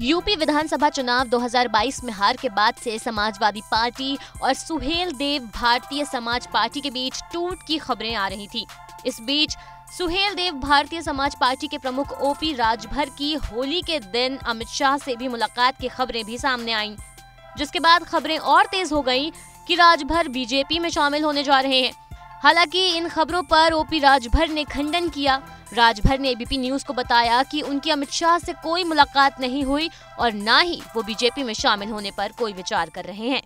UP विधानसभा चुनाव 2022 में हार के बाद से समाजवादी पार्टी और सुहेल देव भारतीय समाज पार्टी के बीच टूट की खबरें आ रही थी। इस बीच सुहेल देव भारतीय समाज पार्टी के प्रमुख ओपी राजभर की होली के दिन अमित शाह से भी मुलाकात की खबरें भी सामने आईं, जिसके बाद खबरें और तेज हो गईं कि राजभर बीजेपी में शामिल होने जा रहे हैं। हालाँकि इन खबरों पर ओपी राजभर ने खंडन किया। राजभर ने एबीपी न्यूज़ को बताया कि उनकी अमित शाह से कोई मुलाकात नहीं हुई और न ही वो बीजेपी में शामिल होने पर कोई विचार कर रहे हैं।